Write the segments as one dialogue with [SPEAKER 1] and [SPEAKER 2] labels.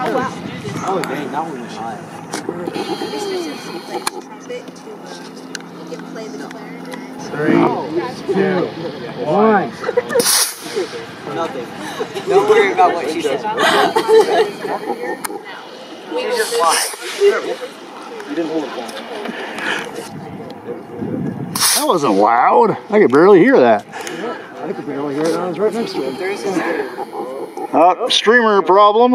[SPEAKER 1] Oh, dang, that one was hot.
[SPEAKER 2] This specifically plays trumpet to can play the clarinet.
[SPEAKER 3] Three, two, one.
[SPEAKER 1] Nothing. Don't worry about what she says. She just lied. You didn't hold it
[SPEAKER 4] That wasn't loud. I could barely hear that.
[SPEAKER 3] I could barely hear it. I was right next to it.
[SPEAKER 4] Uh, streamer problem.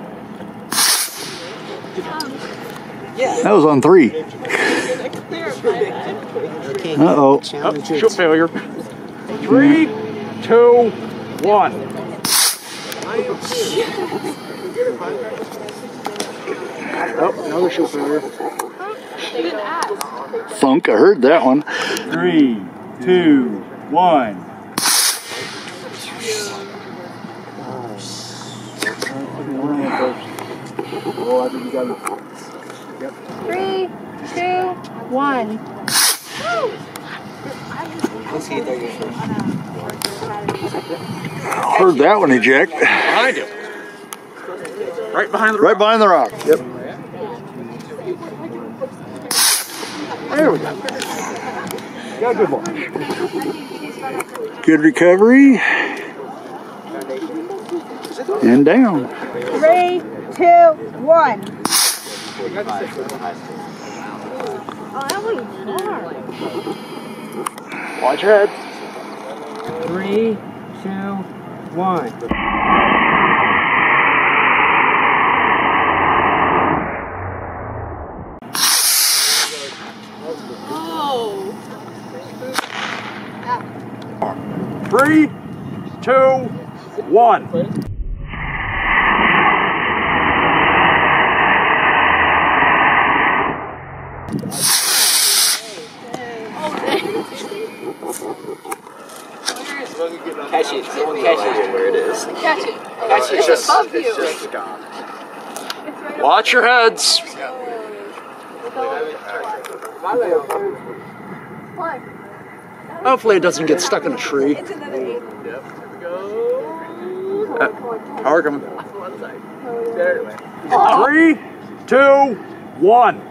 [SPEAKER 3] Bubba.
[SPEAKER 4] That was on three. Uh oh.
[SPEAKER 3] Oh, chute failure. Three, two, one. Oh, another chute failure.
[SPEAKER 4] Funk, I heard that one.
[SPEAKER 5] Three, two, one.
[SPEAKER 3] Oh, I think you got it.
[SPEAKER 6] Three, two, one.
[SPEAKER 1] Let's see, there you.
[SPEAKER 4] Heard that one eject.
[SPEAKER 3] Behind you. Right behind the
[SPEAKER 4] Right behind the rock. Yep.
[SPEAKER 3] There we go. Got a good one.
[SPEAKER 4] Good recovery. And down.
[SPEAKER 6] Three, two, one.
[SPEAKER 3] Watch your head. Three, two, one. Three, two, one.
[SPEAKER 1] Catch it. Catch it where it is.
[SPEAKER 6] Catch it.
[SPEAKER 1] Catch it.
[SPEAKER 6] It's
[SPEAKER 1] Just,
[SPEAKER 6] above you.
[SPEAKER 3] Just gone. Watch your heads. Hopefully it doesn't get stuck in a tree.
[SPEAKER 6] It's another eight.
[SPEAKER 3] Uh, power coming. Three, two, one.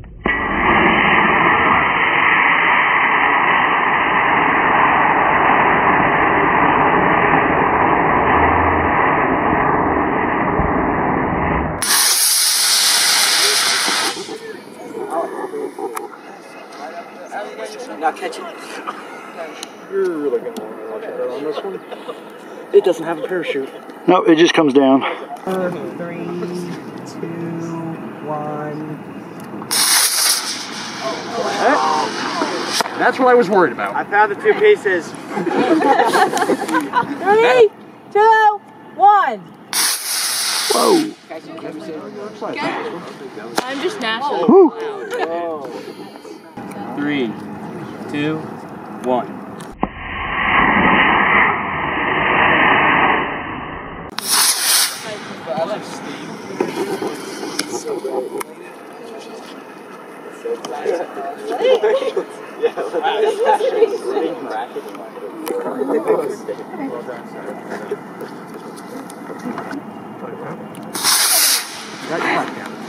[SPEAKER 3] You're really going to want to watch it on this one. It doesn't have a parachute.
[SPEAKER 4] No, it just comes down.
[SPEAKER 3] Three, two, one. That's what I was worried about.
[SPEAKER 1] I found the two pieces.
[SPEAKER 6] Three, two, one.
[SPEAKER 4] Whoa.
[SPEAKER 6] I'm just naturally
[SPEAKER 4] Woo.
[SPEAKER 6] loud.
[SPEAKER 1] Three, two, one.
[SPEAKER 6] I love steam.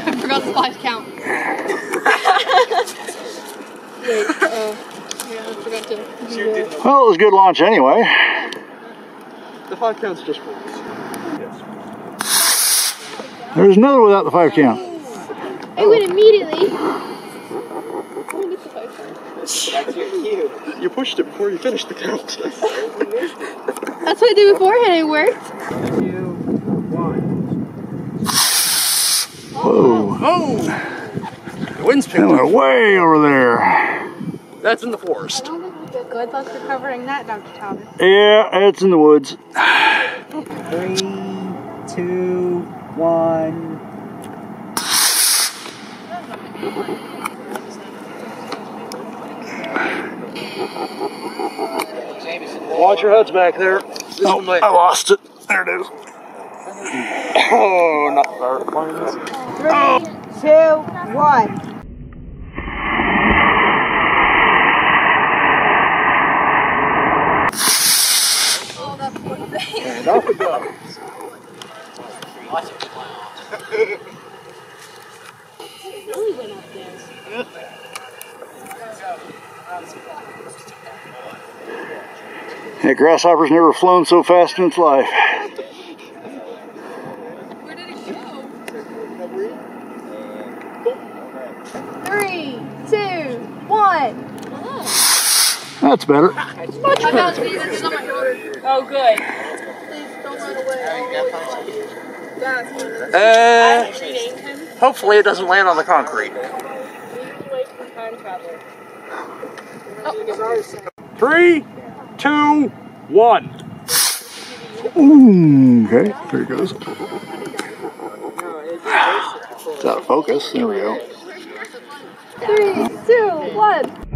[SPEAKER 6] I forgot the five count. Wait, oh. Yeah, I forgot to.
[SPEAKER 4] Well, it was a good launch anyway.
[SPEAKER 3] The five counts just for
[SPEAKER 4] There's another without the five count.
[SPEAKER 6] I went immediately. I didn't get the five count.
[SPEAKER 3] You pushed it before you finished the count.
[SPEAKER 6] That's what I did beforehand. It worked. Two, one.
[SPEAKER 4] Whoa.
[SPEAKER 3] Oh! The wind's
[SPEAKER 4] It
[SPEAKER 3] up.
[SPEAKER 4] way over there.
[SPEAKER 3] That's in the forest.
[SPEAKER 2] Good luck recovering that, Dr. Thomas.
[SPEAKER 4] Yeah, it's in the woods.
[SPEAKER 1] Three, two, one.
[SPEAKER 3] Watch your HUD's back there. This
[SPEAKER 4] Oh,
[SPEAKER 3] one might-
[SPEAKER 4] I lost it. There it is.
[SPEAKER 3] Oh, not our planes.
[SPEAKER 6] Three, two, one.
[SPEAKER 2] Oh, that poor thing.
[SPEAKER 3] And off it goes.
[SPEAKER 4] That grasshopper's never flown so fast in its life.
[SPEAKER 2] Where did it go?
[SPEAKER 6] Three, two, one.
[SPEAKER 4] That's better.
[SPEAKER 2] I found Jesus on my shoulder.
[SPEAKER 6] Oh, good.
[SPEAKER 2] Please don't run away. That's
[SPEAKER 3] Uh, hopefully it doesn't land on the concrete.
[SPEAKER 6] Away from time traveler.
[SPEAKER 3] Three, two, one.
[SPEAKER 4] Ooh, okay, there it goes. It's out of focus. There we go.
[SPEAKER 6] Three, two, one.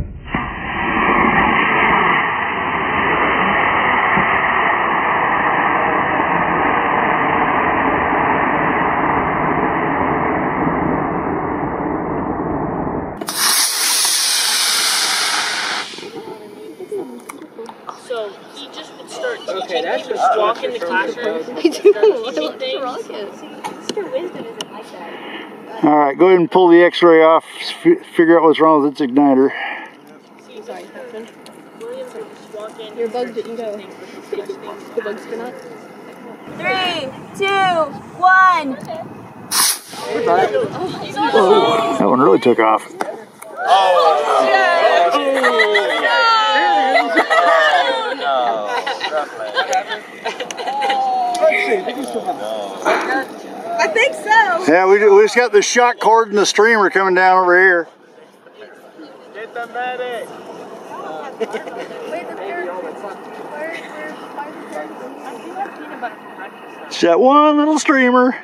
[SPEAKER 6] So he just would start teaching. Okay, that's he would just walk in the classroom. Start teaching things.
[SPEAKER 2] Mr. Wisdom isn't like that.
[SPEAKER 4] All right, go ahead and pull the X-ray off. F- figure out what's wrong with its igniter.
[SPEAKER 6] See, sorry, Captain. Williams just walk in. Your bugs didn't go. The bugs did not. Three, two, one.
[SPEAKER 4] That one really took off. Oh, oh.
[SPEAKER 2] I think so.
[SPEAKER 4] Yeah, we, we just got the shock cord and the streamer coming down over here.
[SPEAKER 5] Get the medic.
[SPEAKER 4] It's that one little streamer.